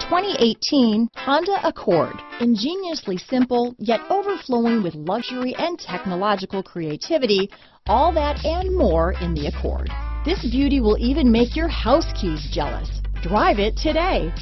2018 Honda Accord. Ingeniously simple, yet overflowing with luxury and technological creativity, all that and more in the Accord. This beauty will even make your house keys jealous. Drive it today.